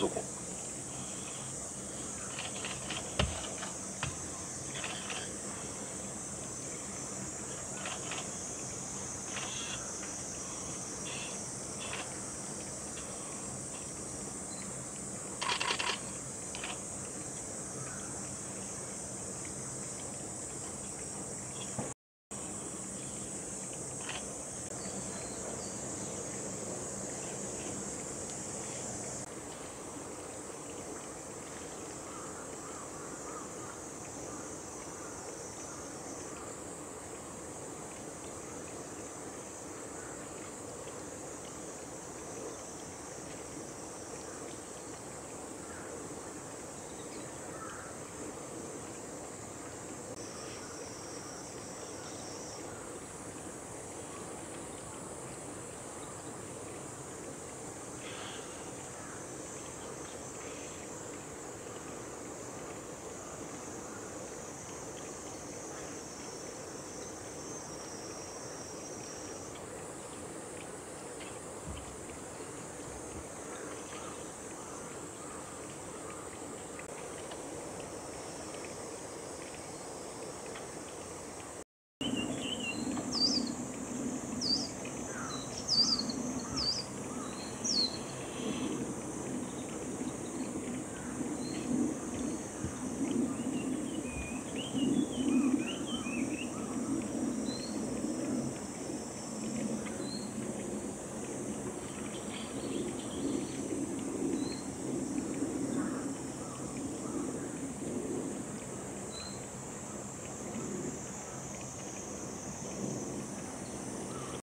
そこ？